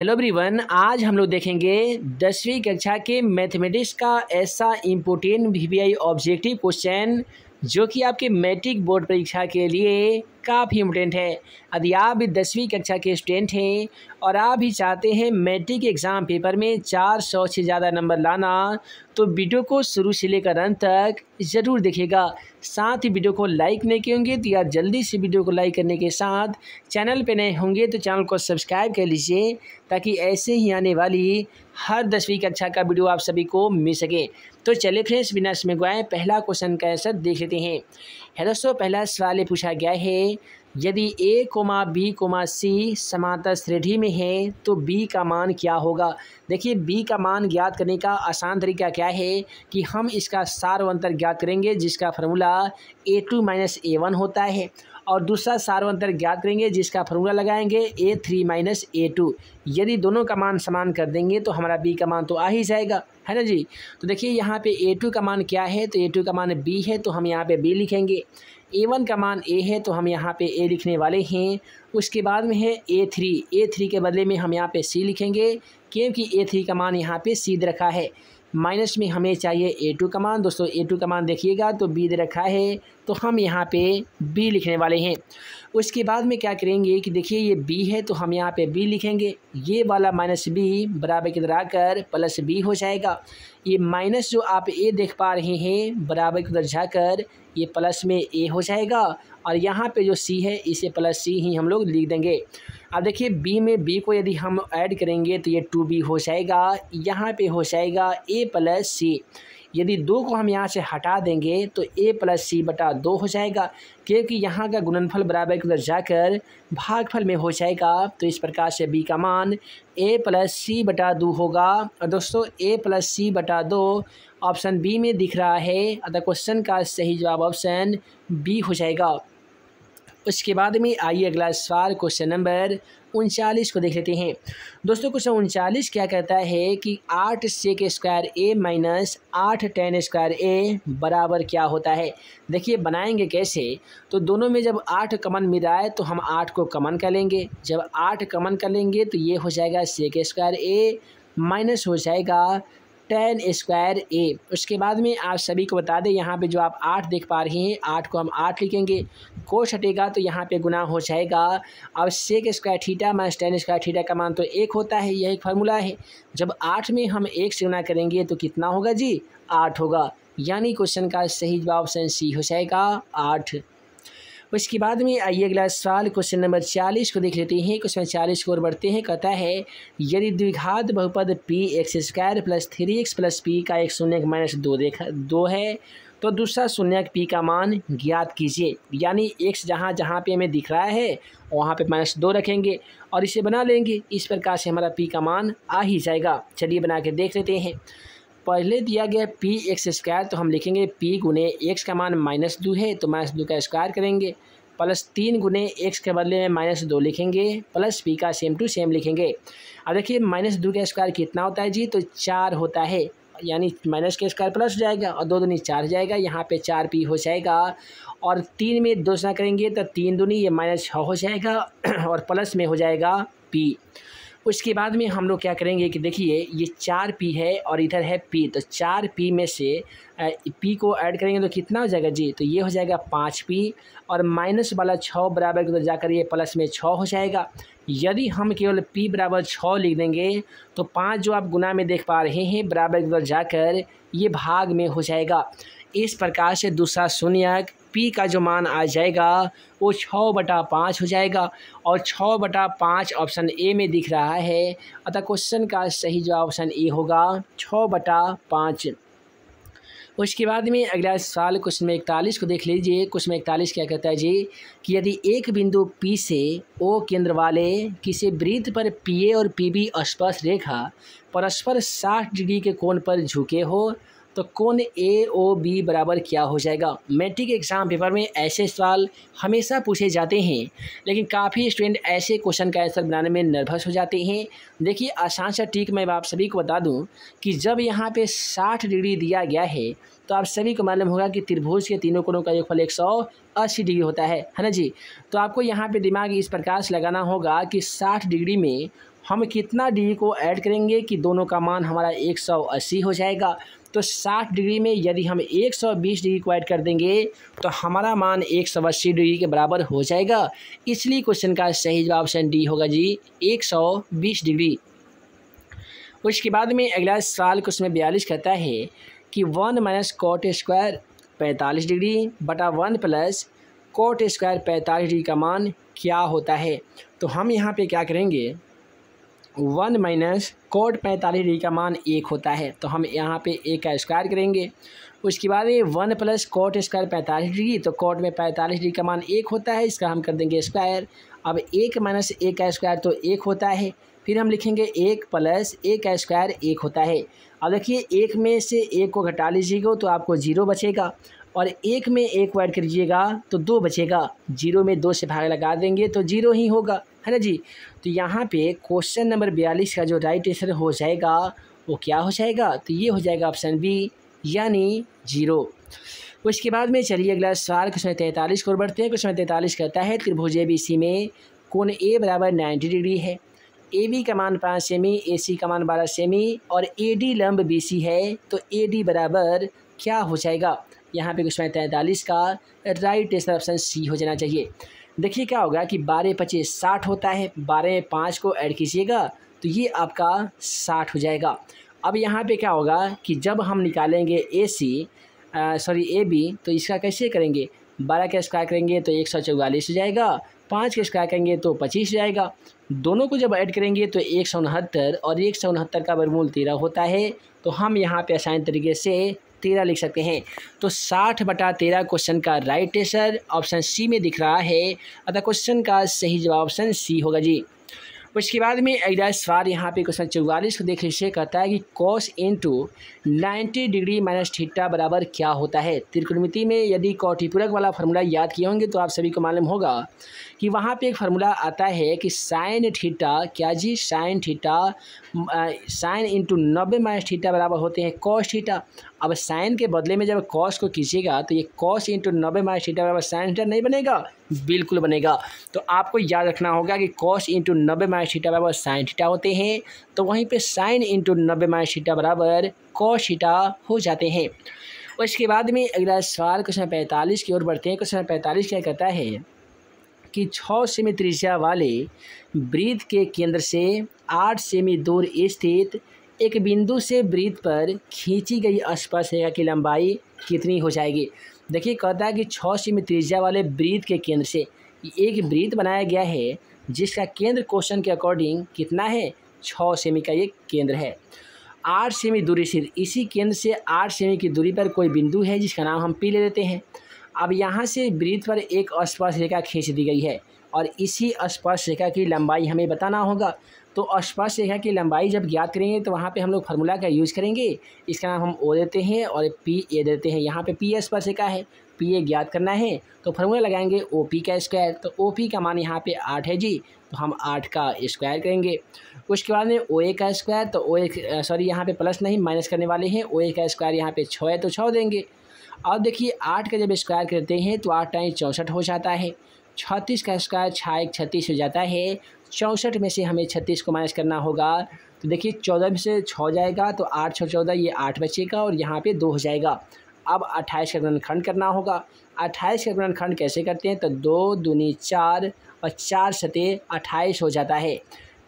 Hello everyone आज हम लोग देखेंगे दसवीं कक्षा के मैथमेटिक्स का ऐसा इम्पोर्टेंट वीवीआई ऑब्जेक्टिव क्वेश्चन जो कि आपके मैट्रिक बोर्ड परीक्षा के लिए काफ़ी इम्पोर्टेंट है। यदि आप भी दसवीं कक्षा के स्टूडेंट हैं और आप भी चाहते हैं मैट्रिक एग्ज़ाम पेपर में चार सौ से ज़्यादा नंबर लाना तो वीडियो को शुरू से लेकर अंत तक ज़रूर देखिएगा। साथ ही वीडियो को लाइक नहीं किए होंगे तो यार जल्दी से वीडियो को लाइक करने के साथ चैनल पर नए होंगे तो चैनल को सब्सक्राइब कर लीजिए, ताकि ऐसे ही आने वाली हर दसवीं कक्षा का वीडियो आप सभी को मिल सके। तो चले फ्रेंड्स बिना इसमें गुआए पहला क्वेश्चन का आंसर देख लेते हैं। है दोस्तों, पहला सवाल पूछा गया है, यदि A comma B comma C समांतर श्रेणी में है तो बी का मान क्या होगा? देखिए बी का मान ज्ञात करने का आसान तरीका क्या है कि हम इसका सार्वंतर ज्ञात करेंगे, जिसका formula A two minus A one होता है। और दूसरा सार्वंतर ज्ञात करेंगे, जिसका फॉर्मूला लगाएँगे A three minus A two यदि दोनों का मान समान कर देंगे तो हमारा बी का मान तो आ ही जाएगा, है ना जी? तो देखिए, यहाँ पे ए टू का मान क्या है? तो ए टू का मान बी है तो हम यहाँ पे बी लिखेंगे। ए वन का मान ए है तो हम यहाँ पे ए लिखने वाले हैं। उसके बाद में है ए थ्री ए थ्री के बदले में हम यहाँ पे सी लिखेंगे, क्योंकि ए थ्री का मान यहाँ पे सी रखा है। माइनस में हमें चाहिए ए टू का मान दोस्तों ए टू का मान देखिएगा तो बी दे रखा है। तो हम यहाँ पे बी लिखने वाले हैं। उसके बाद में क्या करेंगे कि देखिए, ये बी है तो हम यहाँ पे बी लिखेंगे। ये वाला माइनस बी बराबर की तरह आकर प्लस बी हो जाएगा। ये माइनस जो आप ए देख पा रहे हैं, बराबर की तरह जाकर ये प्लस में ए हो जाएगा। और यहाँ पे जो सी है, इसे प्लस सी ही हम लोग लिख देंगे। अब देखिए बी में बी को यदि हम ऐड करेंगे तो ये टू बी हो जाएगा। यहाँ पे हो जाएगा ए प्लस सी यदि दो को हम यहाँ से हटा देंगे तो ए प्लस सी बटा दो हो जाएगा। क्योंकि यहाँ का गुणनफल बराबर की उधर जाकर भागफल में हो जाएगा तो इस प्रकार से बी का मान ए प्लस सी बटा दो होगा। और दोस्तों ए प्लस सी बटा दो ऑप्शन बी में दिख रहा है। अतः क्वेश्चन का सही जवाब ऑप्शन बी हो जाएगा। उसके बाद में आइए अगला सवाल क्वेश्चन नंबर उनचालीस को देख लेते हैं। दोस्तों क्वेश्चन उनचालीस क्या कहता है कि आठ सेक स्क्वायर ए माइनस आठ टेन स्क्वायर ए बराबर क्या होता है? देखिए, बनाएँगे कैसे? तो दोनों में जब आठ कमन मिल रहा है तो हम आठ को कमन कर लेंगे। जब आठ कमन कर लेंगे तो ये हो जाएगा सेक स्क्वायर ए माइनस हो जाएगा टेन स्क्वायर ए उसके बाद में आप सभी को बता दें, यहाँ पे जो आप आठ देख पा रहे हैं, आठ को हम आठ लिखेंगे। कोश हटेगा तो यहाँ पे गुना हो जाएगा। अब sec square theta minus tan square theta का मान तो एक होता है, यह एक फार्मूला है। जब आठ में हम एक से गुना करेंगे तो कितना होगा जी? आठ होगा। यानी क्वेश्चन का सही जवाब ऑप्शन सी हो जाएगा आठ। उसके बाद में आइए अगला सवाल क्वेश्चन नंबर चालीस को देख लेते हैं। क्वेश्चन चालीस को और बढ़ते हैं। कहता है, यदि द्विघात बहुपद P X square plus three X plus P का एक शून्य माइनस दो देखा, दो है तो दूसरा शून्य पी का मान ज्ञात कीजिए। यानी एक्स जहाँ जहाँ पे हमें दिख रहा है, वहाँ पे माइनस दो रखेंगे और इसे बना लेंगे। इस प्रकार से हमारा पी का मान आ ही जाएगा। चलिए बना के देख लेते हैं। पहले दिया गया पी एक्स स्क्वायर तो हम लिखेंगे पी गुने एक्स का मान माइनस दो है तो माइनस दो का स्क्वायर करेंगे। प्लस तीन गुने एक्स के बदले में माइनस दो लिखेंगे प्लस पी का सेम टू सेम लिखेंगे। अब देखिए माइनस दो का स्क्वायर कितना होता है जी? तो चार होता है, यानी माइनस के स्क्वायर प्लस हो जाएगा और दो दूनी चार हो जाएगा, यहाँ पे चार पी हो जाएगा। और तीन में दो ना करेंगे तो तीन दूनी ये माइनस छः हो जाएगा, और प्लस में हो जाएगा पी उसके बाद में हम लोग क्या करेंगे कि देखिए, ये चार पी है और इधर है पी तो चार पी में से पी को ऐड करेंगे तो कितना हो जाएगा? जी तो ये हो जाएगा पाँच पी और माइनस वाला छः बराबर तो जाकर ये प्लस में छः हो जाएगा। यदि हम केवल पी बराबर छः लिख देंगे तो पाँच जो आप गुना में देख पा रहे हैं, बराबर की जाकर ये भाग में हो जाएगा। इस प्रकार से दूसरा शून्य पी का जो मान आ जाएगा, वो छः बटा पाँच हो जाएगा और छः बटा पाँच ऑप्शन ए में दिख रहा है। अतः क्वेश्चन का सही जवाब ऑप्शन ए होगा छः बटा पाँच। उसके बाद में अगला सवाल क्वेश्चन में इकतालीस को देख लीजिए। क्वेश्चन में इकतालीस क्या कहता है जी? कि यदि एक बिंदु पी से ओ केंद्र वाले किसी वृत्त पर पी ए और पी बी स्पर्श रेखा परस्पर साठ डिग्री के कोण पर झुके हो तो कौन ए ओ बी बराबर क्या हो जाएगा? मैट्रिक एग्ज़ाम पेपर में ऐसे सवाल हमेशा पूछे जाते हैं, लेकिन काफ़ी स्टूडेंट ऐसे क्वेश्चन का आंसर बनाने में नर्वस हो जाते हैं। देखिए, आसान सा ठीक मैं आप सभी को बता दूँ कि जब यहाँ पे साठ डिग्री दिया गया है तो आप सभी को मालूम होगा कि त्रिभुज के तीनों कोणों का योगफल एक सौ अस्सी डिग्री होता है है ना जी? तो आपको यहाँ पे दिमाग इस प्रकार से लगाना होगा कि साठ डिग्री में हम कितना डिग्री को ऐड करेंगे कि दोनों का मान हमारा 180 हो जाएगा। तो 60 डिग्री में यदि हम 120 डिग्री को ऐड कर देंगे तो हमारा मान 180 डिग्री के बराबर हो जाएगा। इसलिए क्वेश्चन का सही जवाब ऑप्शन डी होगा जी 120 डिग्री। उसके बाद में अगला सवाल क्वेश्चन बयालीस कहता है कि वन माइनस कॉट स्क्वायर पैंतालीस डिग्री बटा वन प्लस कोट स्क्वायर पैंतालीस डिग्री का मान क्या होता है? तो हम यहाँ पे क्या करेंगे? वन माइनस कोट पैंतालीस डिग्री का मान एक होता है तो हम यहाँ पे एक का स्क्वायर करेंगे। उसके बाद ये वन प्लस कोट स्क्वायर पैंतालीस डिग्री तो कोट में पैंतालीस डिग्री का मान एक होता है, इसका हम कर देंगे स्क्वायर अब एक माइनस एक का स्क्वायर तो एक होता है, फिर हम लिखेंगे एक प्लस एक का स्क्वायर एक होता है। अब देखिए, एक में से एक को घटा लीजिएगा तो आपको ज़ीरो बचेगा, और एक में एक ऐड करिएगा तो दो बचेगा। ज़ीरो में दो से भाग लगा देंगे तो ज़ीरो ही होगा। है ना जी? तो यहाँ पे क्वेश्चन नंबर बयालीस का जो राइट आंसर हो जाएगा, वो क्या हो जाएगा? तो ये हो जाएगा ऑप्शन बी यानी ज़ीरो उसके बाद में चलिए अगला सवाल, क्वेश्चन तैंतालीस को बढ़ते हैं। क्वेश्चन तैंतालीस कहता है, त्रिभुज ए बी सी में कोण ए बराबर नाइन्टी डिग्री है। ए बी का मान पाँच सेमी ए सी का मान बारह सेमी और ए डी लंब बी सी है तो ए डी बराबर क्या हो जाएगा? यहाँ पे क्वेश्चन तैंतालीस का राइट आंसर ऑप्शन सी हो जाना चाहिए। देखिए क्या होगा कि बारह पच्चीस साठ होता है, बारह पाँच को ऐड कीजिएगा तो ये आपका साठ हो जाएगा। अब यहाँ पे क्या होगा कि जब हम निकालेंगे ए सी सॉरी ए बी तो इसका कैसे करेंगे? बारह का स्क्वायर करेंगे तो एक सौ चौवालीस हो जाएगा, पाँच का स्क्वायर करेंगे तो पच्चीस हो जाएगा। दोनों को जब ऐड करेंगे तो एक सौ उनहत्तर, और एक सौ उनहत्तर का वर्गमूल तेरह होता है तो हम यहाँ पे आसान तरीके से तेरह लिख सकते हैं। तो साठ बटा तेरह क्वेश्चन का राइट आंसर ऑप्शन सी में दिख रहा है। अतः क्वेश्चन का सही जवाब ऑप्शन सी होगा जी। उसके बाद में अगला सवाल यहाँ पे क्वेश्चन चौवालीस को देख लीजिए। कहता है कि cos into ninety degree minus theta बराबर क्या होता है? त्रिकोणमिति में यदि कौटिपूरक वाला फार्मूला याद किए होंगे तो आप सभी को मालूम होगा कि वहाँ पे एक फार्मूला आता है कि साइन थीटा क्या जी? साइन थीटा साइन इंटू नब्बे माइनस थीटा बराबर होते हैं कॉस थीटा अब साइन के बदले में जब कॉस को कीजिएगा तो ये कॉस इंटू नब्बे माइनस थीटा बराबर साइन थीटा नहीं बनेगा। बिल्कुल बनेगा। तो आपको याद रखना होगा कि कॉस इंटू नब्बे माइनस थीटा बराबर साइन थीटा होते हैं तो वहीं पे साइन इंटू नब्बे माइनस थीटा बराबर कॉस थीटा हो जाते हैं। उसके बाद में अगला सवाल क्वेश्चन पैंतालीस की ओर बढ़ते हैं। क्वेश्चन पैंतालीस क्या कहता है कि छः सेमी त्रिज्या वाले वृत्त के केंद्र से आठ सेमी दूर स्थित एक बिंदु से वृत्त पर खींची गई स्पर्श रेखा की लंबाई कितनी हो जाएगी? देखिए कहता है कि छः सेमी त्रिज्या वाले वृत्त के केंद्र से एक वृत्त बनाया गया है, जिसका केंद्र क्वेश्चन के अकॉर्डिंग कितना है? छः सेमी का ये केंद्र है। आठ सेमी दूरी से इसी केंद्र से आठ सेमी की दूरी पर कोई बिंदु है, जिसका नाम हम पी ले लेते हैं। अब यहाँ से वृत्त पर एक स्पर्श रेखा खींच दी गई है और इसी स्पर्श रेखा की लंबाई हमें बताना होगा। तो स्पर्श रेखा की लंबाई जब ज्ञात करेंगे तो वहाँ पे हम लोग फार्मूला का यूज़ करेंगे। इसका नाम हम ओ देते हैं और पी ए देते हैं। यहाँ पे पी ए स्पर्श रेखा है? पी ए ज्ञात करना है। तो फार्मूला लगाएँगे ओ पी का स्क्वायर तो ओ पी का मान यहाँ पे आठ है जी। तो हम आठ का स्क्वायर करेंगे। उसके बाद में ओ ए का स्क्वायर तो ओ ए सॉरी यहाँ पे प्लस नहीं माइनस करने वाले हैं। ओ ए का स्क्वायर यहाँ पे छः है तो छः देंगे। अब देखिए, आठ का जब स्क्वायर करते हैं तो आठ टाइम चौंसठ हो जाता है। छत्तीस का स्क्वायर छः एक छत्तीस हो जाता है। चौंसठ में से हमें छत्तीस को माइनस करना होगा। तो देखिए, चौदह में से छः जाएगा तो आठ छः चौदह, ये आठ बचेगा और यहाँ पे दो हो जाएगा। अब अट्ठाईस का गुणनखंड करना होगा। अट्ठाईस का गुणनखंड कैसे करते हैं? तो दो दूनी चार और चार सतह अट्ठाईस हो जाता है।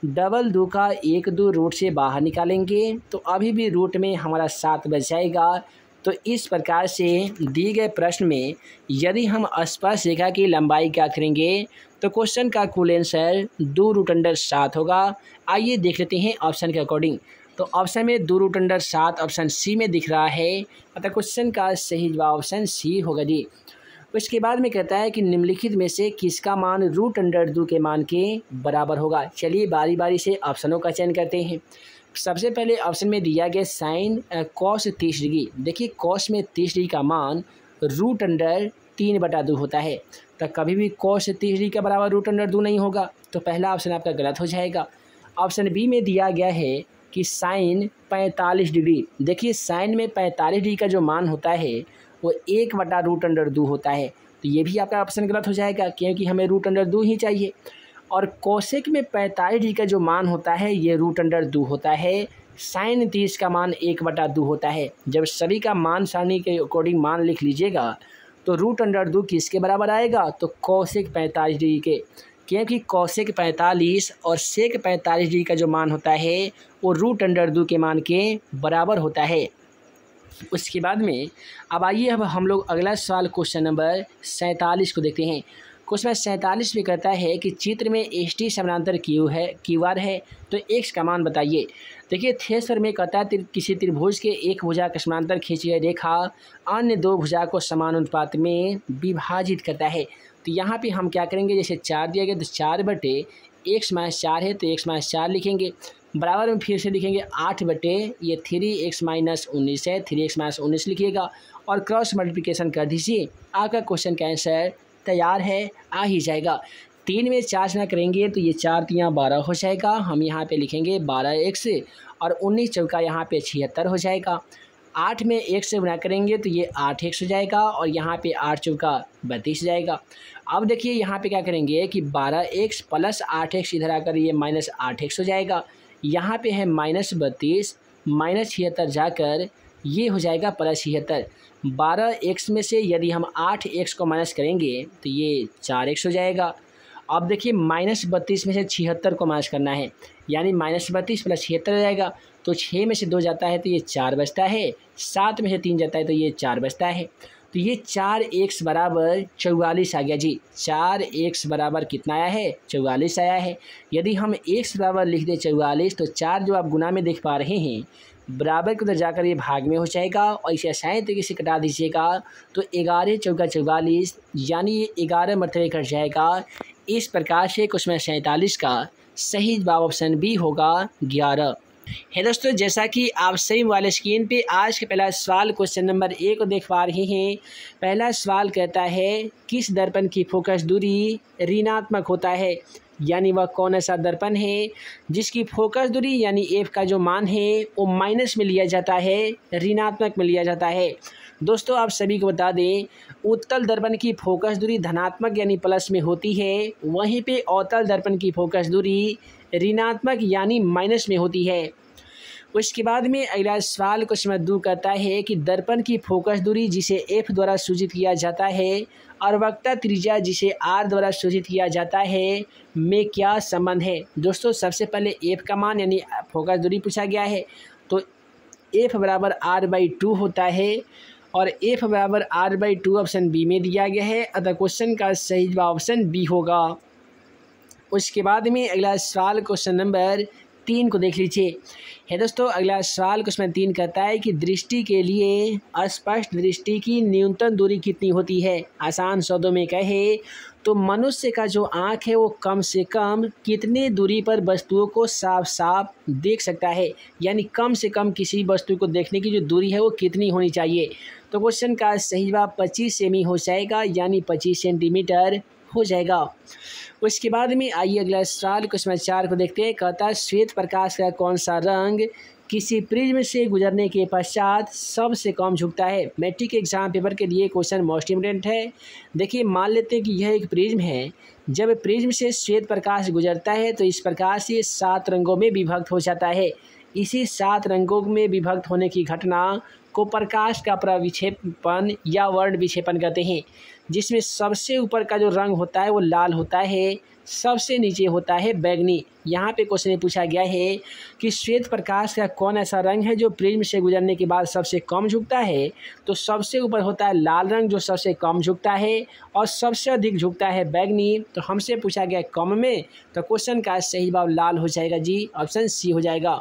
डबल दो का एक दो रूट से बाहर निकालेंगे। तो अभी भी रूट में हमारा सात बच जाएगा। तो इस प्रकार से दिए गए प्रश्न में, यदि हम स्पर्श रेखा की लंबाई क्या करेंगे तो क्वेश्चन का कुल आंसर दो रूट अंडर सात होगा। आइए देख लेते हैं ऑप्शन के अकॉर्डिंग तो ऑप्शन में दो रूट अंडर सात ऑप्शन सी में दिख रहा है। अतः क्वेश्चन का सही जवाब ऑप्शन सी होगा जी। उसके बाद में कहता है कि निम्नलिखित में से किसका मान रूट अंडर दो के मान के बराबर होगा? चलिए बारी बारी से ऑप्शनों का चयन करते हैं। सबसे पहले ऑप्शन में दिया गया साइन कॉस तीस डिग्री। देखिए कॉस में तीस डिग्री का मान रूट अंडर तीन बटा दो होता है। तो कभी भी कॉस तीस डिग्री के बराबर रूट अंडर दो नहीं होगा तो पहला ऑप्शन आपका गलत हो जाएगा। ऑप्शन बी में दिया गया है कि साइन पैंतालीस डिग्री। देखिए, साइन में पैंतालीस डिग्री का जो मान होता है, वो एक बटा रूट अंडर दो होता है। तो ये भी आपका ऑप्शन गलत हो जाएगा, क्योंकि हमें रूट अंडर दो ही चाहिए। और कोसेक में पैंतालीस डिग्री का जो मान होता है, ये रूट अंडर दो होता है। साइन तीस का मान एक बटा दो होता है। जब सभी का मान सारणी के अकॉर्डिंग मान लिख लीजिएगा तो रूट अंडर दो किसके बराबर आएगा? तो कौशिक पैंतालीस डिग्री के। क्योंकि कौशिक पैंतालीस और सेक पैंतालीस डिग्री का जो मान होता है, वो रूट अंडर दो के मान के बराबर होता है। उसके बाद में, अब आइए अब हम लोग अगला सवाल क्वेश्चन नंबर सैंतालीस को देखते हैं। क्वेश्चन सैंतालीस में कहता है कि चित्र में एस टी समानांतर क्यू है क्यू आर है तो एक्स का मान बताइए। देखिए थेसर में कहता है किसी त्रिभुज के एक भुजा का समानांतर खींची रेखा अन्य दो भुजा को समान अनुपात में विभाजित करता है। तो यहाँ पे हम क्या करेंगे? जैसे चार दिया गया तो चार बटे एक्स माइनस चार है तो एक्स माइनस चार लिखेंगे। बराबर में फिर से लिखेंगे आठ बटे, ये थ्री एक्स माइनस उन्नीस है, थ्री एक्स माइनस उन्नीस लिखिएगा। और क्रॉस मल्टीप्लिकेशन कर दीजिए। आपका क्वेश्चन का आंसर तैयार है, आ ही जाएगा। तीन में चार ना करेंगे तो ये चार तियाँ बारह हो जाएगा। हम यहाँ पे लिखेंगे बारह एक्स और उन्नीस चौका यहाँ पे छिहत्तर हो जाएगा। आठ में एक से गुना करेंगे तो ये आठ एक हो जाएगा, और यहाँ पे आठ चौका बत्तीस जाएगा। अब देखिए यहाँ पे क्या करेंगे कि बारह एक्स प्लस आठ एक्स इधर आकर ये माइनस आठ एक्स हो जाएगा। यहाँ पे है माइनस बत्तीस, माइनस छिहत्तर जाकर ये हो जाएगा प्लस छिहत्तर। बारह एक्स में से यदि हम आठ एक्स को माइनस करेंगे तो ये चार एक्स हो जाएगा। अब देखिए, माइनस बत्तीस में से छिहत्तर को माइनस करना है, यानी माइनस बत्तीस प्लस छिहत्तर हो जाएगा। तो छः में से दो जाता है तो ये चार बचता है। सात में से तीन जाता है तो ये चार बचता है। तो ये चार एक्स बराबर चौवालीस आ गया जी। चार एक्स बराबर कितना आया है? चौवालीस आया है। यदि हम एक्स बराबर लिख दें चौवालीस तो चार जो आप गुना में देख पा रहे हैं बराबर के उधर जाकर ये भाग में हो जाएगा और इसे आसानी तरीके से कटा दीजिएगा। तो ग्यारह चौका चौवालीस, यानी ये ग्यारह मरतबे कट जाएगा। इस प्रकार से क्वेश्चन सैंतालीस का सही जवाब ऑप्शन बी होगा ग्यारह। है दोस्तों, जैसा कि आप सही वाले स्क्रीन पे आज का पहला सवाल क्वेश्चन नंबर ए को देख पा रहे हैं। पहला सवाल कहता है, किस दर्पण की फोकस दूरी ऋणात्मक होता है? यानी वह कौन ऐसा दर्पण है, जिसकी फोकस दूरी यानी एफ़ का जो मान है, वो माइनस में लिया जाता है, ऋणात्मक में लिया जाता है। दोस्तों, आप सभी को बता दें, उत्तल दर्पण की फोकस दूरी धनात्मक यानी प्लस में होती है, वहीं पे अवतल दर्पण की फोकस दूरी ऋणात्मक यानी माइनस में होती है। उसके बाद में अगला सवाल क्वेश्चन दो कहता है कि दर्पण की फोकस दूरी जिसे एफ़ द्वारा सूचित किया जाता है और वक्ता त्रिज्या जिसे आर द्वारा सूचित किया जाता है, में क्या संबंध है? दोस्तों, सबसे पहले एफ़ का मान यानी फोकस दूरी पूछा गया है। तो एफ़ बराबर आर बाई टू होता है और एफ़ बराबर R by two option B में दिया गया है। अतः क्वेश्चन का सही जवाब ऑप्शन बी होगा। उसके बाद में अगला सवाल क्वेश्चन नंबर तीन को देख लीजिए। है दोस्तों, अगला सवाल क्वेश्चन तीन कहता है कि दृष्टि के लिए अस्पष्ट दृष्टि की न्यूनतम दूरी कितनी होती है? आसान शब्दों में कहे तो मनुष्य का जो आँख है वो कम से कम कितनी दूरी पर वस्तुओं को साफ़ साफ़ देख सकता है? यानी कम से कम किसी वस्तु को देखने की जो दूरी है वो कितनी होनी चाहिए? तो क्वेश्चन का सही जवाब पच्चीस सेमी हो जाएगा, यानी पच्चीस सेंटीमीटर हो जाएगा। उसके बाद में आइए अगला सवाल, क्वेश्चन चार को देखते हैं। कहता है, श्वेत प्रकाश का कौन सा रंग किसी प्रिज्म से गुजरने के पश्चात सबसे कम झुकता है? मैट्रिक एग्ज़ाम पेपर के लिए क्वेश्चन मोस्ट इम्पोर्टेंट है। देखिए, मान लेते हैं कि यह एक प्रिज्म है। जब प्रिज्म से श्वेत प्रकाश गुजरता है तो इस प्रकार से सात रंगों में विभक्त हो जाता है। इसी सात रंगों में विभक्त होने की घटना को प्रकाश का प्रविक्षेपण या वर्ण विक्षेपण कहते हैं, जिसमें सबसे ऊपर का जो रंग होता है वो लाल होता है, सबसे नीचे होता है बैगनी। यहाँ पे क्वेश्चन पूछा गया है कि श्वेत प्रकाश का कौन ऐसा रंग है जो प्रिज्म से गुजरने के बाद सबसे कम झुकता है? तो सबसे ऊपर होता है लाल रंग जो सबसे कम झुकता है और सबसे अधिक झुकता है बैगनी। तो हमसे पूछा गया कम में तो क्वेश्चन का सही जवाब लाल हो जाएगा जी, ऑप्शन सी हो जाएगा।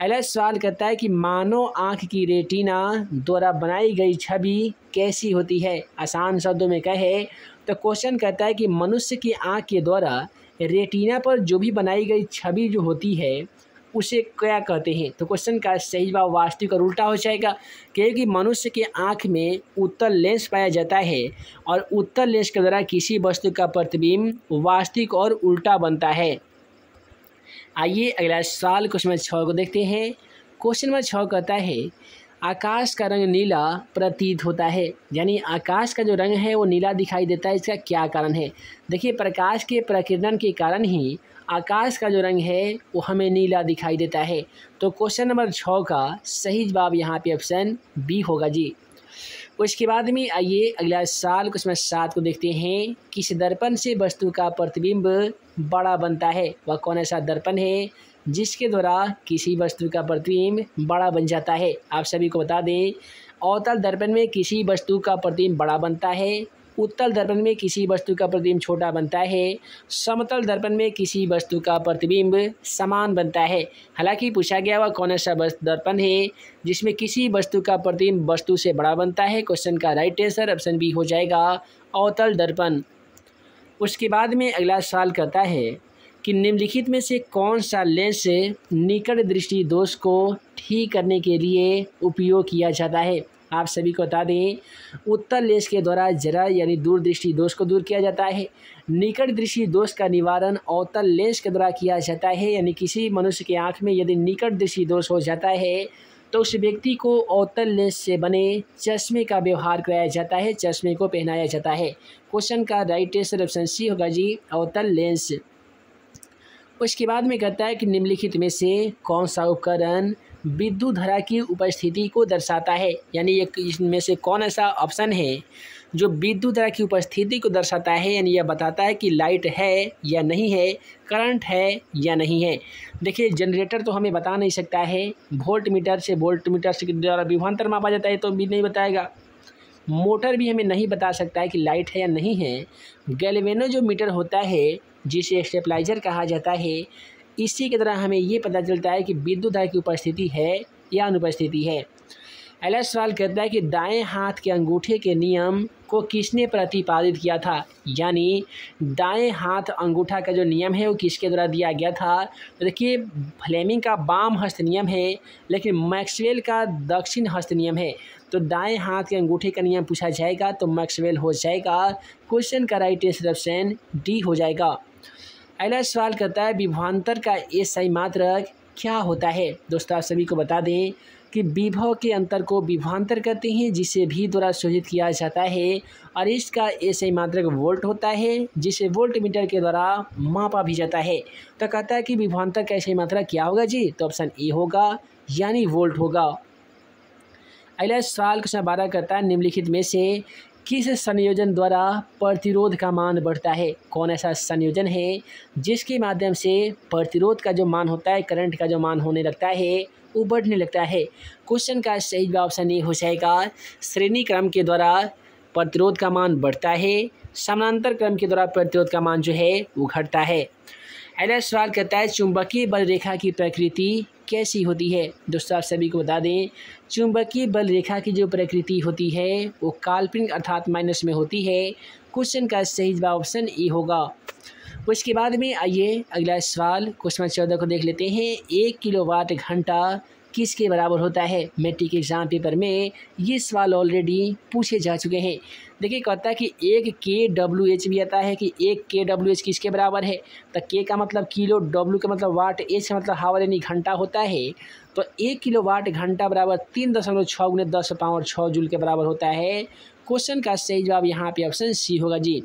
अगला सवाल कहता है कि मानव आँख की रेटिना द्वारा बनाई गई छवि कैसी होती है? आसान शब्दों में कहे तो क्वेश्चन कहता है कि मनुष्य की आँख के द्वारा रेटिना पर जो भी बनाई गई छवि जो होती है, उसे क्या कहते हैं? तो क्वेश्चन का सही जवाब वास्तविक और उल्टा हो जाएगा। क्योंकि मनुष्य के आँख में उत्तर लेंस पाया जाता है और उत्तर लेंस के द्वारा किसी वस्तु का प्रतिबिंब वास्तविक और उल्टा बनता है। आइए अगला सवाल क्वेश्चन नंबर छः को देखते हैं। क्वेश्चन नंबर छः कहता है, आकाश का रंग नीला प्रतीत होता है, यानी आकाश का जो रंग है वो नीला दिखाई देता है, इसका क्या कारण है? देखिए, प्रकाश के प्रकीर्णन के कारण ही आकाश का जो रंग है वो हमें नीला दिखाई देता है। तो क्वेश्चन नंबर छः का सही जवाब यहाँ पे ऑप्शन बी होगा जी। उसके बाद में आइए अगला साल क्वेश्चन सात को देखते हैं। किस दर्पण से वस्तु का प्रतिबिंब बड़ा बनता है। वह कौन ऐसा दर्पण है जिसके द्वारा किसी वस्तु का प्रतिबिंब बड़ा बन जाता है? आप सभी को बता दें, अवतल दर्पण में किसी वस्तु का प्रतिबिंब बड़ा बनता है, उत्तल दर्पण में किसी वस्तु का प्रतिबिंब छोटा बनता है, समतल दर्पण में किसी वस्तु का प्रतिबिंब समान बनता है। हालाँकि पूछा गया वह कौन सा दर्पण है जिसमें किसी वस्तु का प्रतिबिंब वस्तु से बड़ा बनता है? क्वेश्चन का राइट आंसर ऑप्शन बी हो जाएगा, अवतल दर्पण। उसके बाद में अगला सवाल कहता है कि निम्नलिखित में से कौन सा लेंस निकट दृष्टि दोष को ठीक करने के लिए उपयोग किया जाता है? आप सभी को बता दें, उत्तर लेंस के द्वारा जरा यानी दूर दृष्टि दोष को दूर किया जाता है। निकट दृष्टि दोष का निवारण अवतल लेंस के द्वारा किया जाता है, यानी किसी मनुष्य के आँख में यदि निकट दृष्टि दोष हो जाता है तो उस व्यक्ति को अवतल लेंस से बने चश्मे का व्यवहार कराया जाता है, चश्मे को पहनाया जाता है। क्वेश्चन का राइट आंसर ऑप्शन सी होगा जी अवतल लेंस उसके बाद में कहता है कि निम्नलिखित में से कौन सा उपकरण विद्युत धारा की उपस्थिति को दर्शाता है? यानी इसमें से कौन ऐसा ऑप्शन है? जो विद्युत की उपस्थिति को दर्शाता है, यानी यह बताता है कि लाइट है या नहीं है, करंट है या नहीं है। देखिए, जनरेटर तो हमें बता नहीं सकता है वोल्ट मीटर से वोल्ट मीटर से द्वारा विभवान्तर मापा जाता है तो भी नहीं बताएगा। मोटर भी हमें नहीं बता सकता है कि लाइट है या नहीं है। गैल्वेनो जो मीटर होता है, जिसे स्टेपलाइजर कहा जाता है, इसी की तरह हमें ये पता चलता है कि विद्युत धारा की उपस्थिति है या अनुपस्थिति है। अगला सवाल कहता है कि दाएँ हाथ के अंगूठे के नियम को किसने प्रतिपादित किया था? यानी दाएँ हाथ अंगूठा का जो नियम है, वो किसके द्वारा दिया गया था? तो देखिए, फ्लेमिंग का बाम हस्त नियम है, लेकिन मैक्सवेल का दक्षिण हस्त नियम है। तो दाएँ हाथ के अंगूठे का नियम पूछा जाएगा तो मैक्सवेल हो जाएगा। क्वेश्चन का राइट आंसर ऑप्शन डी हो जाएगा। अगला सवाल करता है विभवान्तर का सही मात्रक क्या होता है? दोस्तों, आप सभी को बता दें कि विभव के अंतर को विभवान्तर कहते हैं, जिसे भी द्वारा शोधित किया जाता है। और इसका सही मात्रक वोल्ट होता है, जिसे वोल्ट मीटर के द्वारा मापा भी जाता है। तो कहता है कि विभवान्तर का सही मात्रा क्या होगा जी? तो ऑप्शन ए होगा, यानी वोल्ट होगा। अगला सवाल क्वेश्चन बारह करता है, निम्नलिखित में से किस संयोजन द्वारा प्रतिरोध का मान बढ़ता है? कौन ऐसा संयोजन है, जिसके माध्यम से प्रतिरोध का जो मान होता है करंट का जो मान होने लगता है वो बढ़ने लगता है। क्वेश्चन का सही जवाब ऑप्शन ये हो जाएगा श्रेणी क्रम के द्वारा प्रतिरोध का मान बढ़ता है। समानांतर क्रम के द्वारा प्रतिरोध का मान जो है, वो घटता है। अगला सवाल कहता है, चुंबकीय बल रेखा की प्रकृति कैसी होती है? दोस्तों, आप सभी को बता दें, चुंबकीय बल रेखा की जो प्रकृति होती है, वो काल्पनिक अर्थात माइनस में होती है। क्वेश्चन का सही जवाब ऑप्शन ई होगा। उसके बाद में आइए अगला सवाल क्वेश्चन चौदह को देख लेते हैं। एक किलो वाट घंटा किसके बराबर होता है? मैट्रिक एग्ज़ाम पेपर में ये सवाल ऑलरेडी पूछे जा चुके हैं। देखिए, कहता है कि एक के डब्ल्यू एच भी आता है कि एक के डब्ल्यू एच किसके बराबर है? तो के का मतलब किलो डब्ल्यू का मतलब वाट एच का मतलब हावर यानी घंटा होता है? तो एक किलो वाट घंटा बराबर तीन दशमलव छः गुने दस पावर छः जूल के बराबर होता है। क्वेश्चन का सही जवाब यहाँ पे ऑप्शन सी होगा जी।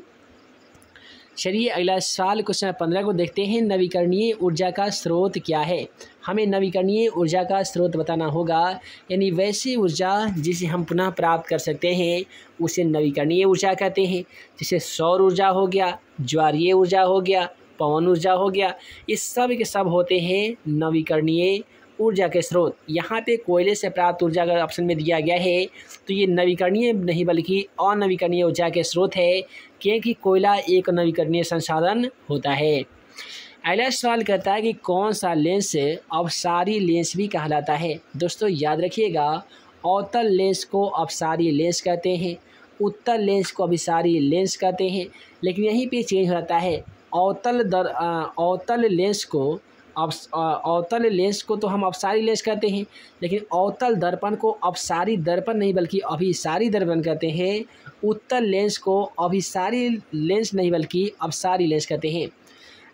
चलिए अगला सवाल क्वेश्चन पंद्रह को देखते हैं। नवीकरणीय ऊर्जा का स्रोत क्या है? हमें नवीकरणीय ऊर्जा का स्रोत बताना होगा। यानी वैसी ऊर्जा जिसे हम पुनः प्राप्त कर सकते हैं, उसे नवीकरणीय ऊर्जा कहते हैं। जैसे सौर ऊर्जा हो गया, ज्वारीय ऊर्जा हो गया, पवन ऊर्जा हो गया, ये सब के सब होते हैं नवीकरणीय ऊर्जा के स्रोत। यहाँ पे कोयले से प्राप्त ऊर्जा अगर ऑप्शन में दिया गया है। तो ये नवीकरणीय नहीं बल्कि अनवीकरणीय ऊर्जा के स्रोत है, क्योंकि कोयला एक नवीकरणीय संसाधन होता है। अगला सवाल कहता है कि कौन सा लेंस अवसारी लेंस भी कहलाता है। दोस्तों, याद रखिएगा, अवतल लेंस को अवसारी लेंस कहते हैं उत्तर लेंस को अभिसारी लेंस कहते हैं। लेकिन यहीं पे चेंज हो जाता है। अवतल दर अवतल लेंस को अवतल लेंस को तो हम अवसारी लेंस कहते हैं, लेकिन अवतल दर्पण को अवसारी दर्पण नहीं, बल्कि अभिसारी दर्पण कहते हैं। उत्तल लेंस को अभिसारी लेंस नहीं, बल्कि अवसारी लेंस कहते हैं।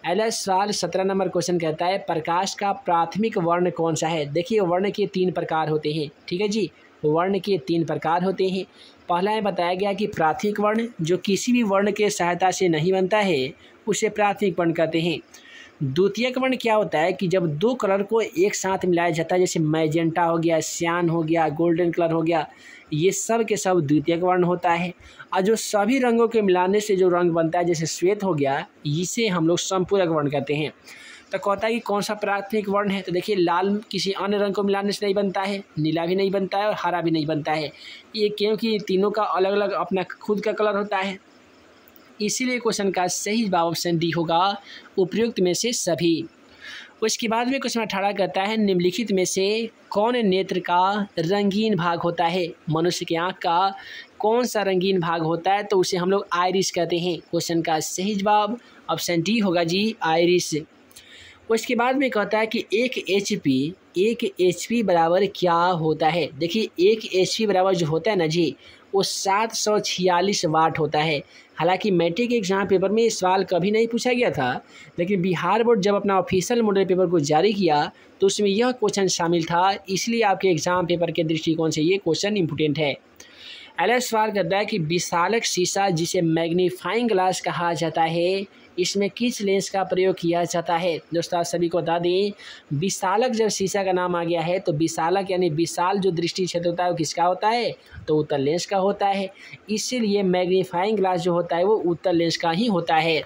अगला सवाल सत्रह नंबर क्वेश्चन कहता है, प्रकाश का प्राथमिक वर्ण कौन सा है? देखिए, वर्ण के तीन प्रकार होते हैं, ठीक है जी? वर्ण के तीन प्रकार होते हैं। पहला है, बताया गया कि प्राथमिक वर्ण, जो किसी भी वर्ण के सहायता से नहीं बनता है, उसे प्राथमिक वर्ण कहते हैं। द्वितीयक वर्ण क्या होता है कि जब दो कलर को एक साथ मिलाया जाता है, जैसे मैजेंटा हो गया, सियान हो गया, गोल्डन कलर हो गया, ये सब के सब द्वितीयक वर्ण होता है। और जो सभी रंगों के मिलाने से जो रंग बनता है, जैसे श्वेत हो गया, इसे हम लोग संपूरक वर्ण कहते हैं। तो कहता है कि कौन सा प्राथमिक वर्ण है? तो देखिए, लाल किसी अन्य रंग को मिलाने से नहीं बनता है, नीला भी नहीं बनता है और हरा भी नहीं बनता है। ये क्योंकि तीनों का अलग अलग अपना खुद का कलर होता है। इसीलिए क्वेश्चन का सही जवाब ऑप्शन डी होगा उपयुक्त में से सभी। उसके बाद में क्वेश्चन अठारह कहता है, निम्नलिखित में से कौन नेत्र का रंगीन भाग होता है? मनुष्य के आँख का कौन सा रंगीन भाग होता है? तो उसे हम लोग आयरिस कहते हैं। क्वेश्चन का सही जवाब ऑप्शन डी होगा जी, आयरिस। उसके बाद में कहता है कि एक एच पी एक एच पी बराबर क्या होता है? देखिए, एक एच पी बराबर जो होता है ना जी वो सात सौ छियालीस वाट होता है। हालाँकि मैट्रिक एग्ज़ाम पेपर में इस सवाल कभी नहीं पूछा गया था, लेकिन बिहार बोर्ड जब अपना ऑफिशियल मॉडल पेपर को जारी किया तो उसमें यह क्वेश्चन शामिल था, इसलिए आपके एग्ज़ाम पेपर के दृष्टिकोण से ये क्वेश्चन इम्पोर्टेंट है। अगला सवाल करता है कि विशालक शीशा जिसे मैग्नीफाइंग ग्लास कहा जाता है इसमें किस लेंस का प्रयोग किया जाता है? दोस्तों, आप सभी को बता दें, विशालक जब शीशा का नाम आ गया है तो विशालक यानी विशाल जो दृष्टि क्षेत्र होता है, वो किसका होता है? तो उत्तर लेंस का होता है। इसीलिए मैग्नीफाइंग ग्लास जो होता है, वो उत्तर लेंस का ही होता है।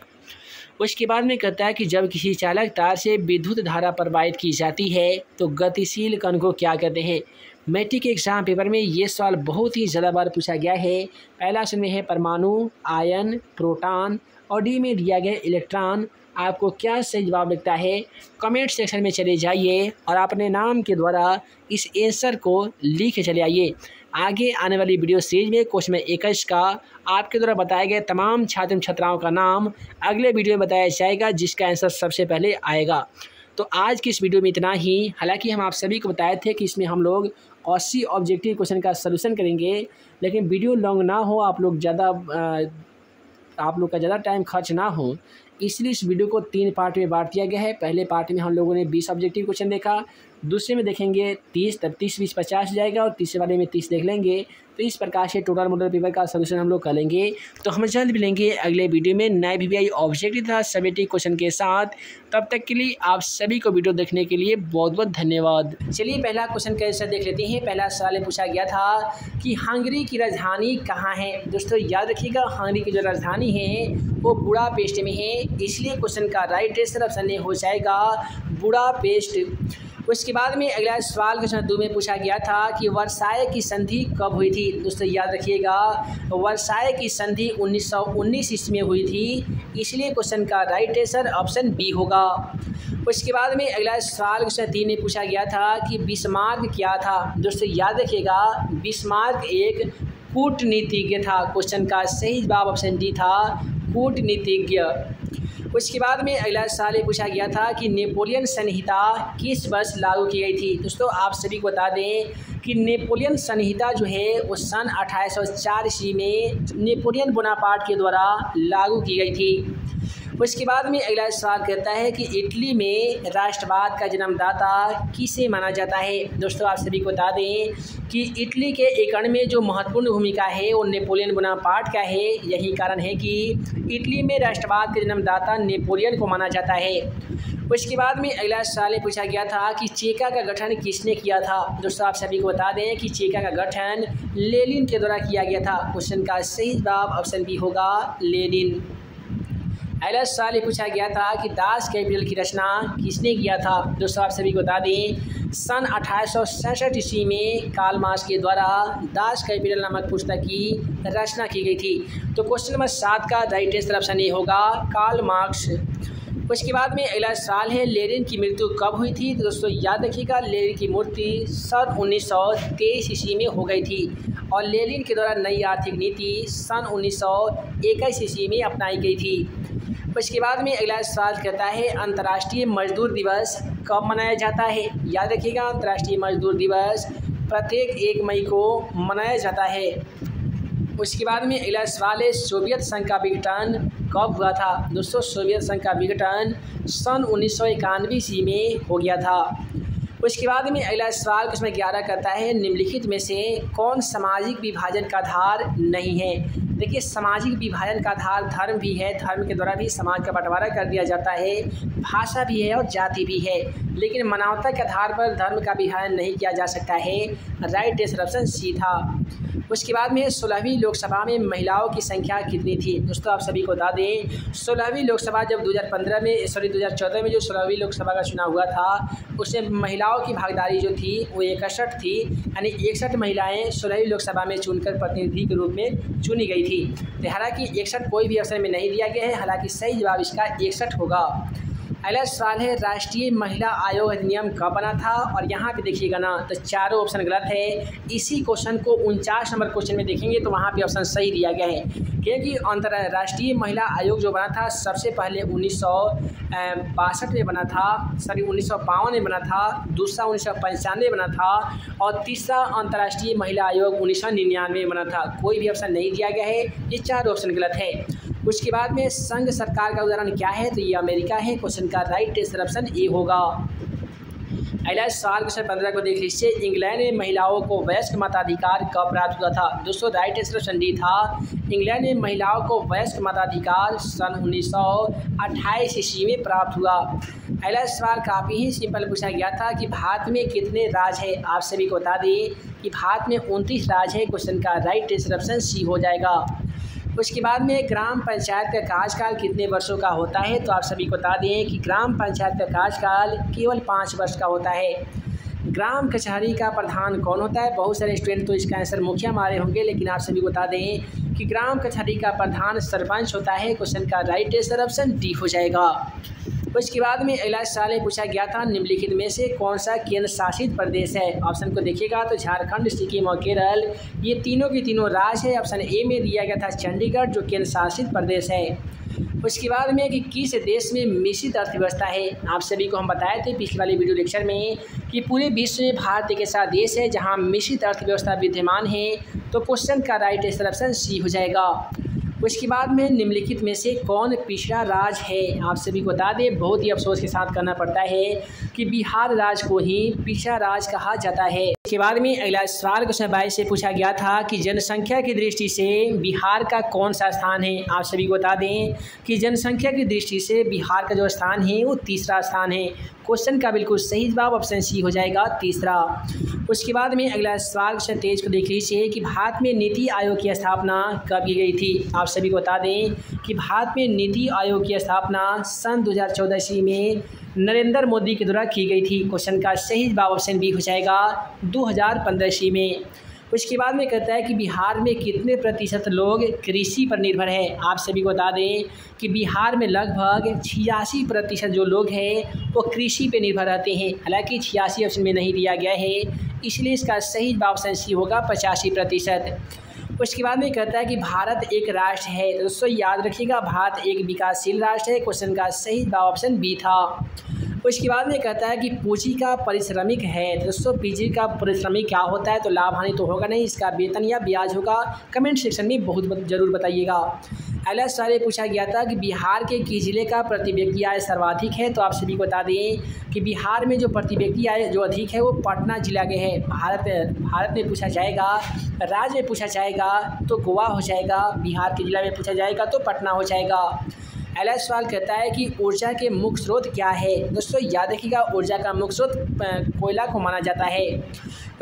उसके बाद में कहता है कि जब किसी चालक तार से विद्युत धारा प्रवाहित की जाती है तो गतिशील कण को क्या कहते हैं? मैट्रिक एग्ज़ाम पेपर में ये सवाल बहुत ही ज़्यादा बार पूछा गया है। पहला ऑप्शन में है, परमाणु, आयन, प्रोटॉन और डी में दिया गया इलेक्ट्रॉन आपको क्या सही जवाब लगता है? कमेंट सेक्शन में चले जाइए और अपने नाम के द्वारा इस आंसर को लिख चले आइए। आगे आने वाली वीडियो सीरीज़ में क्वेश्चन इक्कीस का आपके द्वारा बताए गए तमाम छात्र छात्राओं का नाम अगले वीडियो में बताया जाएगा, जिसका आंसर सबसे पहले आएगा। तो आज की इस वीडियो में इतना ही। हालाँकि हम आप सभी को बताए थे कि इसमें हम लोग अस्सी ऑब्जेक्टिव क्वेश्चन का सोल्यूशन करेंगे, लेकिन वीडियो लॉन्ग ना हो, आप लोग ज़्यादा आप लोग का ज़्यादा टाइम खर्च ना हो इसलिए इस वीडियो को तीन पार्ट में बांट दिया गया है। पहले पार्ट में हम लोगों ने बीस ऑब्जेक्टिव क्वेश्चन देखा, दूसरे में देखेंगे तीस, तब तीस, बीस, पचास जाएगा और तीसरे वाले में तीस देख लेंगे। तो इस प्रकार से टोटल मॉडल पेपर का सोल्यूशन हम लोग करेंगे तो हम जल्द मिलेंगे अगले वीडियो में नए वी आई ऑब्जेक्टिव तथा समेटिक क्वेश्चन के साथ। तब तक के लिए आप सभी को वीडियो देखने के लिए बहुत बहुत धन्यवाद। चलिए पहला क्वेश्चन कैसे देख लेते हैं। पहला सवाल पूछा गया था कि हंगरी की राजधानी कहाँ है? दोस्तों, याद रखिएगा, हंगरी की जो राजधानी है, वो बुढ़ा पेस्ट में है। इसलिए क्वेश्चन का राइट आंसर ऑप्शन ए हो जाएगा। बुढ़ा पेस्ट उसके बाद में अगला सवाल क्वेश्चन दो में पूछा गया था कि वर्षाय की संधि कब हुई थी? दोस्तों, याद रखिएगा वर्षाय की संधि 1919 ईस्वी में हुई थी। इसलिए क्वेश्चन का राइट आंसर ऑप्शन बी होगा। उसके बाद में अगला सवाल क्वेश्चन तीन में पूछा गया था कि बिस्मार्क क्या था? दोस्तों, याद रखिएगा बिस्मार्क एक कूटनीतिज्ञ था। क्वेश्चन का सही जवाब ऑप्शन डी था, कूटनीतिज्ञ। उसके बाद में अगला साल ये पूछा गया था कि नेपोलियन संहिता किस वर्ष लागू की गई थी? दोस्तों, आप सभी को बता दें कि नेपोलियन संहिता जो है, वो सन अठारह ईस्वी में नेपोलियन बोनापार्ट के द्वारा लागू की गई थी। उसके बाद में अगला सवाल कहता है कि इटली में राष्ट्रवाद का जन्मदाता किसे माना जाता है? दोस्तों, आप सभी को बता दें कि इटली के एकड़ में जो महत्वपूर्ण भूमिका है, वो नेपोलियन बोनापार्ट का है। यही कारण है कि इटली में राष्ट्रवाद के जन्मदाता नेपोलियन को माना जाता है। उसके बाद में अगला सवाल पूछा गया था कि चेका का गठन किसने किया था? दोस्तों, आप सभी को बता दें कि चेका का गठन लेनिन के द्वारा किया गया था। क्वेश्चन का सही जवाब ऑप्शन बी होगा लेनिन। सवाल ये पूछा गया था कि दास कैपिटल की रचना किसने किया था? दोस्तों, आप सभी को बता दें, सन अठारह सौ सड़सठ ईस्वी में काल मार्क्स के द्वारा दास कैपिटल नामक पुस्तक की रचना की गई थी। तो क्वेश्चन नंबर सात का राइट आंसर ऑप्शन ये होगा काल मार्क्स। उसके बाद में अगला साल है लेनिन की मृत्यु कब हुई थी? तो दोस्तों, याद रखिएगा लेनिन की मूर्ति सन उन्नीस सौ तेईस ईस्वी में हो गई थी और लेनिन के द्वारा नई आर्थिक नीति सन उन्नीस सौ इक्कीस ईस्वी में अपनाई गई थी। उसके बाद में अगला सवाल कहता है, अंतर्राष्ट्रीय मजदूर दिवस कब मनाया जाता है? याद रखिएगा, अंतर्राष्ट्रीय मजदूर दिवस प्रत्येक एक मई को मनाया जाता है। उसके बाद में अगला सवाल है, सोवियत संघ का विघटन कब हुआ था? दोस्तों, सोवियत संघ का विघटन सन उन्नीस सौ इक्यानवे ईस्वी में हो गया था। उसके बाद में अगला सवाल उसमें ग्यारह करता है, निम्नलिखित में से कौन सामाजिक विभाजन का आधार नहीं है? देखिए, सामाजिक विभाजन का आधार धर्म भी है, धर्म के द्वारा भी समाज का बंटवारा कर दिया जाता है, भाषा भी है और जाति भी है, लेकिन मानवता के आधार पर धर्म का विभाजन नहीं किया जा सकता है, राइट डिस्क्रप्शन सीधा। उसके बाद में सोलहवीं लोकसभा में महिलाओं की संख्या कितनी थी? दोस्तों, आप सभी को बता दें, सोलहवीं लोकसभा जब 2015 में सॉरी 2014 में जो सोलहवीं लोकसभा का चुनाव हुआ था, उसमें महिलाओं की भागीदारी जो थी, वो इकसठ थी, यानी इकसठ महिलाएँ सोलहवीं लोकसभा में चुनकर प्रतिनिधि के रूप में चुनी गई थी। तो हालाँकि इकसठ कोई भी अवसर में नहीं दिया गया है, हालाँकि सही जवाब इसका इकसठ होगा। अगला सवाल है, राष्ट्रीय महिला आयोग अधिनियम कब बना था और यहाँ पे देखिएगा ना तो चारों ऑप्शन गलत है। इसी क्वेश्चन को उनचास नंबर क्वेश्चन में देखेंगे तो वहाँ पे ऑप्शन सही दिया गया है। क्योंकि अंतर्राष्ट्रीय महिला आयोग जो बना था, सबसे पहले उन्नीस में बना था, सॉरी, उन्नीस में बना था, दूसरा उन्नीस पंचानवे बना था, और तीसरा अंतर्राष्ट्रीय महिला आयोग उन्नीस सौ निन्यानवे में बना था। कोई भी ऑप्शन नहीं दिया गया है, ये चार ऑप्शन गलत है। उसके बाद में संघ सरकार का उदाहरण क्या है? तो ये अमेरिका है। क्वेश्चन का राइट आंसर ऑप्शन ए होगा। अगला सवाल क्वेश्चन पंद्रह को देख लीजिए। इंग्लैंड में महिलाओं को वयस्क मताधिकार कब प्राप्त हुआ था? दोस्तों, राइट आंसर ऑप्शन डी था। इंग्लैंड में महिलाओं को वयस्क मताधिकार सन उन्नीस सौ अट्ठाईस ईस्वी में प्राप्त हुआ। अगला सवाल काफ़ी ही सिंपल पूछा गया था कि भारत में कितने राज्य है? आप सभी को बता दें कि भारत में उनतीस राज्य है। क्वेश्चन का राइट आंसर ऑप्शन सी हो जाएगा। उसके बाद में ग्राम पंचायत का कार्यकाल कितने वर्षों का होता है? तो आप सभी को बता दें कि ग्राम पंचायत का कार्यकाल केवल पाँच वर्ष का होता है। ग्राम कचहरी का प्रधान कौन होता है? बहुत सारे स्टूडेंट तो इसका आंसर मुखिया मारे होंगे, लेकिन आप सभी को बता दें कि ग्राम कचहरी का प्रधान सरपंच होता है। क्वेश्चन का राइट आंसर ऑप्शन डी हो जाएगा। उसके बाद में अगला सवाल पूछा गया था, निम्नलिखित में से कौन सा केंद्र शासित प्रदेश है? ऑप्शन को देखिएगा तो झारखंड, सिक्किम और केरल। ये तीनों के तीनों राज्य है। ऑप्शन ए में दिया गया था चंडीगढ़, जो केंद्र शासित प्रदेश है। उसके बाद में कि किस देश में मिश्रित अर्थव्यवस्था है? आप सभी को हम बताए थे पिछले वाले वीडियो लेक्चर में कि पूरे विश्व में भारत एक ऐसा देश है जहाँ मिश्रित अर्थव्यवस्था विद्यमान है। तो क्वेश्चन का राइट आंसर ऑप्शन सी हो जाएगा। उसके बाद में निम्नलिखित में से कौन पिछड़ा राज है? आप सभी को बता दें, बहुत ही अफसोस के साथ करना पड़ता है कि बिहार राज्य को ही पिछड़ा राज कहा जाता है। इसके बाद में अगला सवाल क्वेश्चन बाईस से पूछा गया था कि जनसंख्या की दृष्टि से बिहार का कौन सा स्थान है? आप सभी को बता दें कि जनसंख्या की दृष्टि से बिहार का जो स्थान है, वो तीसरा स्थान है। क्वेश्चन का बिल्कुल सही जवाब ऑप्शन सी हो जाएगा तीसरा। उसके बाद में अगला सवाल क्वेश्चन तेज को देख लीजिए कि भारत में नीति आयोग की स्थापना कब की गई थी? आप सभी को बता दें कि भारत में नीति आयोग की स्थापना सन 2014 ईस्वी में नरेंद्र मोदी के द्वारा की गई थी। क्वेश्चन का सही जवाब ऑप्शन बी हो जाएगा 2015 ईस्वी में। उसके बाद में कहता है कि बिहार में कितने प्रतिशत लोग कृषि पर निर्भर है? आप सभी को बता दें कि बिहार में लगभग छियासी प्रतिशत जो लोग हैं, वो कृषि पर निर्भर रहते हैं। हालाँकि छियासी ऑप्शन में नहीं दिया गया है, इसलिए इसका सही जवाब ऑप्शन सी होगा पचासी प्रतिशत। उसके बाद में कहता है कि भारत एक राष्ट्र है तो दोस्तों याद रखिएगा, भारत एक विकासशील राष्ट्र है। क्वेश्चन का सही ऑप्शन बी था। उसके बाद में कहता है कि पूंजी का परिश्रमिक है तो दोस्तों पीजी का परिश्रमिक क्या होता है? तो लाभ हानि तो होगा नहीं, इसका वेतन या ब्याज होगा? कमेंट सेक्शन में बहुत ज़रूर बताइएगा। अगला सवाल पूछा गया था कि बिहार के किस ज़िले का प्रति व्यक्ति आय सर्वाधिक है तो आप सभी को बता दें कि बिहार में जो प्रति व्यक्ति आय जो अधिक है, वो पटना जिला के है। भारत भारत में पूछा जाएगा, राज्य में पूछा जाएगा तो गोवा हो जाएगा, बिहार के जिला में पूछा जाएगा तो पटना हो जाएगा। अगला सवाल कहता है कि ऊर्जा के मुख्य स्रोत क्या है? दोस्तों, याद रखिएगा, ऊर्जा का मुख्य स्रोत कोयला को माना जाता है।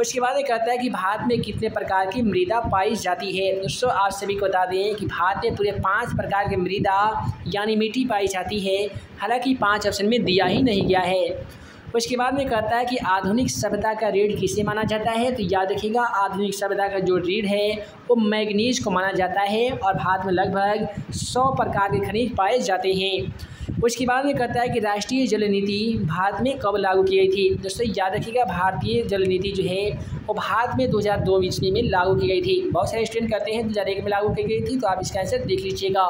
उसके बाद ये कहता है कि भारत में कितने प्रकार की मृदा पाई जाती है? दोस्तों, आप सभी को बता दें कि भारत में पूरे पाँच प्रकार की मृदा, यानी मिट्टी पाई जाती है। हालाँकि पाँच ऑप्शन में दिया ही नहीं गया है। उसके बाद में कहता है कि आधुनिक सभ्यता का रीढ़ किसे माना जाता है? तो याद रखिएगा, आधुनिक सभ्यता का जो रीढ़ है, वो मैग्नीज को माना जाता है और भारत में लगभग सौ प्रकार के खनिज पाए जाते हैं। उसके बाद में कहता है कि राष्ट्रीय जल नीति भारत में कब लागू की गई थी? दोस्तों, याद रखिएगा, भारतीय जल नीति जो है, वो भारत में 2002 ईस्वी में लागू की गई थी। बहुत सारे स्टूडेंट कहते हैं, दो हज़ार एक में लागू की गई थी तो आप इसका आंसर देख लीजिएगा।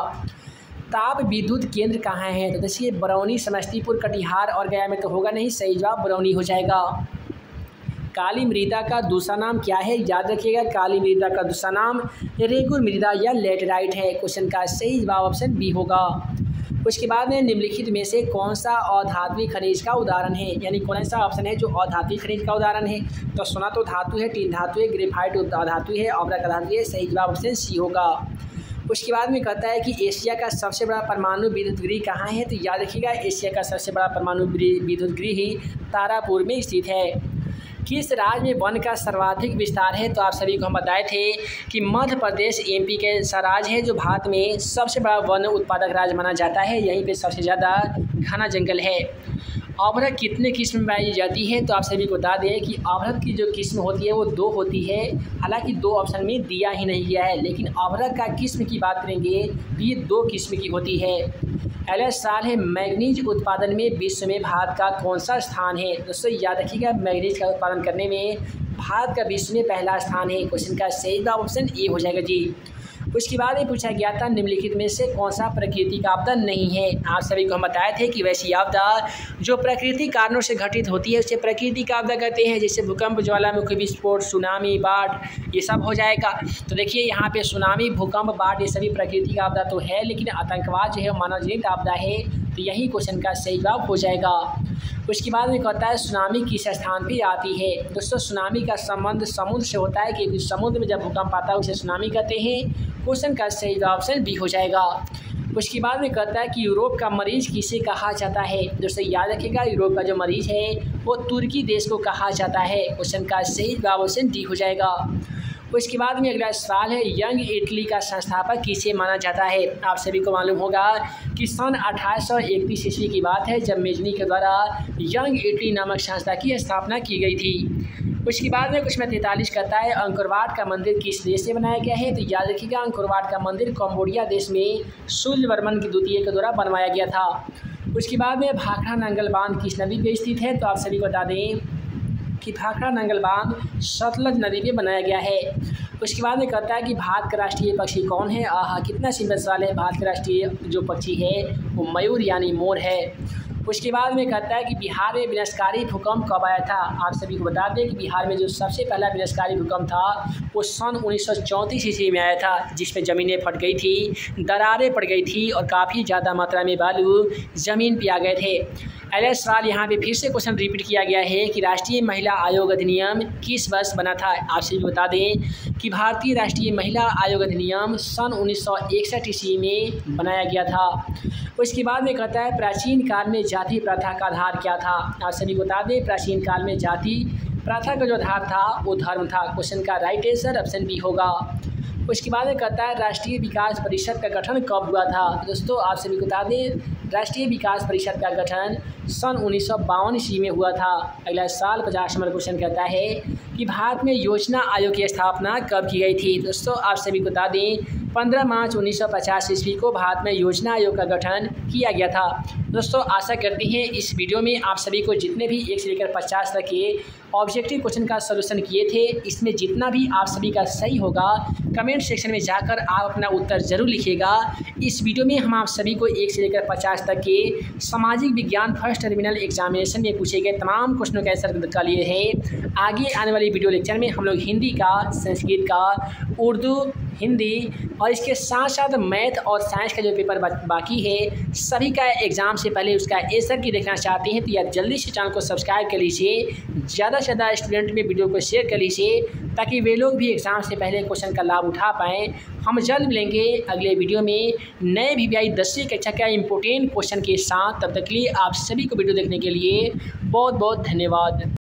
ताप विद्युत केंद्र कहाँ है? तो देखिए, बरौनी, समस्तीपुर, कटिहार और गया में तो होगा नहीं। सही जवाब, बरौनी हो जाएगा। काली मृदा का दूसरा नाम क्या है? याद रखिएगा, काली मृदा का दूसरा नाम रेगुर मृदा या लेटराइट है। क्वेश्चन का सही जवाब ऑप्शन बी होगा। उसके बाद में निम्नलिखित में से कौन सा अधात्विक खनिज का उदाहरण है? यानी कौन सा ऑप्शन है जो अधात्विक खनिज का उदाहरण है? तो सोना तो धातु है टीन धातु है, ग्रेफाइट धातु है अवरक धातु है, सही जवाब ऑप्शन सी होगा। उसके बाद में कहता है कि एशिया का सबसे बड़ा परमाणु विद्युत गृह कहाँ है? तो याद रखिएगा, एशिया का सबसे बड़ा परमाणु विद्युत गृह ही तारापुर में स्थित है। किस राज्य में वन का सर्वाधिक विस्तार है? तो आप सभी को हम बताए थे कि मध्य प्रदेश एमपी के राज्य है, जो भारत में सबसे बड़ा वन उत्पादक राज्य माना जाता है। यहीं पे सबसे ज़्यादा घना जंगल है। अवरक कितने किस्म में पाई जाती है तो आप सभी को बता दें कि अवरक की जो किस्म होती है, वो दो होती है। हालाँकि दो ऑप्शन में दिया ही नहीं गया है, लेकिन अवरक का किस्म की बात करेंगे तो ये दो किस्म की होती है। अगला साल है मैगनीज उत्पादन में विश्व में भारत का कौन सा स्थान है? दोस्तों, याद रखिएगा, मैगनीज का उत्पादन करने में भारत का विश्व में पहला स्थान है। क्वेश्चन का सही ऑप्शन ए हो जाएगा जी। उसके बाद ये पूछा गया था, निम्नलिखित में से कौन सा प्राकृतिक आपदा नहीं है? आप सभी को हम बताए थे कि वैसी आपदा जो प्रकृति कारणों से घटित होती है, उसे प्रकृति का आपदा कहते हैं, जैसे भूकंप, ज्वालामुखी, विस्फोट, सुनामी, बाढ़, ये सब हो जाएगा। तो देखिए, यहाँ पे सुनामी, भूकंप, बाढ़, ये सभी प्रकृति का आपदा तो है, लेकिन आतंकवाद जो है मानव जनित आपदा है। तो यही क्वेश्चन का सही जवाब हो जाएगा। उसके बाद में कहता है सुनामी किस स्थान पर आती है? दोस्तों सुनामी का संबंध समुद्र से होता है, क्योंकि समुद्र में जब भूकंप आता है, उसे सुनामी कहते हैं। क्वेश्चन का सही जवाब ऑप्शन बी हो जाएगा। उसके बाद में कहता है कि यूरोप का मरीज़ किसे कहा जाता है? दोस्तों, याद रखिएगा, यूरोप का जो मरीज़ है, वो तुर्की देश को कहा जाता है। क्वेश्चन का सही जवाब ऑप्शन डी हो जाएगा। उसके बाद में अगला सवाल है, यंग इटली का संस्थापक किसे माना जाता है? आप सभी को मालूम होगा कि सन अठारह सौ इकतीस ईस्वी की बात है, जब मेजनी के द्वारा यंग इटली नामक संस्था की स्थापना की गई थी। उसके बाद में कुछ में तैंतालीस कहता है अंकुरवाट का मंदिर किस देश से बनाया गया है? तो याद रखिएगा अंकुरवाट का मंदिर कम्बोडिया देश में सूर्य वर्मन की द्वितीय के द्वारा बनवाया गया था। उसके बाद में भाखड़ा नंगल बाँध किस नदी पर स्थित है? तो आप सभी को बता दें कि भाखड़ा नंगल बाँध सतलज नदी में बनाया गया है। उसके बाद में कहता है कि भारत का राष्ट्रीय पक्षी कौन है? आह, कितना सिंह साल है। भारत का राष्ट्रीय जो पक्षी है, वो मयूर यानी मोर है। उसके बाद में कहता है कि बिहार में विनाशकारी भूकंप कब आया था? आप सभी को बता दें कि बिहार में जो सबसे पहला विनाशकारी भूकंप था, वो सन उन्नीस सौ चौंतीस ईस्वी में आया था, जिसमें ज़मीनें फट गई थी, दरारें पड़ गई थी और काफ़ी ज़्यादा मात्रा में बालू ज़मीन पर आ गए थे। अगले सवाल यहाँ पे फिर से क्वेश्चन रिपीट किया गया है कि राष्ट्रीय महिला आयोग अधिनियम किस वर्ष बना था? आपसे भी बता दें कि भारतीय राष्ट्रीय महिला आयोग अधिनियम सन उन्नीस सौ इकसठ ईस्वी में बनाया गया था। उसके बाद में कहता है प्राचीन काल में जाति प्रथा का आधार क्या था? आप सभी को बता दें, प्राचीन काल में जाति प्रथा का जो आधार था, वो धर्म था। क्वेश्चन का राइट आंसर ऑप्शन बी होगा। उसके बाद कहता है, राष्ट्रीय विकास परिषद का गठन कब हुआ था? दोस्तों, आप सभी को बता दें राष्ट्रीय विकास परिषद का गठन सन उन्नीस सौ बावन ईस्वी में हुआ था। अगला साल पचास नंबर क्वेश्चन कहता है कि भारत में योजना आयोग की स्थापना कब की गई थी? दोस्तों, आप सभी को बता दें, पंद्रह मार्च उन्नीस सौ पचास ईस्वी को भारत में योजना आयोग का गठन किया गया था। दोस्तों, आशा करते हैं इस वीडियो में आप सभी को जितने भी एक से लेकर पचास तक के ऑब्जेक्टिव क्वेश्चन का सोल्यूशन किए थे, इसमें जितना भी आप सभी का सही होगा कमेंट सेक्शन में जाकर आप अपना उत्तर ज़रूर लिखिएगा। इस वीडियो में हम आप सभी को एक से लेकर पचास तक के सामाजिक विज्ञान फ़र्स्ट टर्मिनल एग्जामिनेशन में पूछे गए तमाम क्वेश्चनों का आंसर का लिए हैं। आगे आने वाली वीडियो लेक्चर में हम लोग हिंदी का, संस्कृत का, उर्दू हिंदी और इसके साथ साथ मैथ और साइंस का जो पेपर बाकी है, सभी का एग्ज़ाम से पहले उसका एसर की देखना चाहते हैं तो या जल्दी से चैनल को सब्सक्राइब कर लीजिए, ज़्यादा से ज़्यादा स्टूडेंट में वीडियो को शेयर कर लीजिए, ताकि वे लोग भी एग्ज़ाम से पहले क्वेश्चन का लाभ उठा पाएँ। हम जल्द मिलेंगे अगले वीडियो में नए वी वी दसवीं कक्षा का इम्पोर्टेंट क्वेश्चन के साथ। तब तक के लिए आप सभी को वीडियो देखने के लिए बहुत बहुत धन्यवाद।